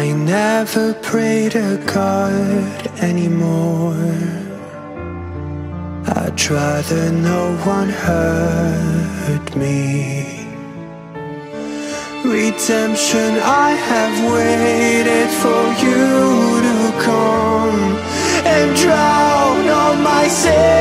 I never pray to God anymore. I'd rather no one hurt me. Redemption, I have waited for you to come and drown all my sins.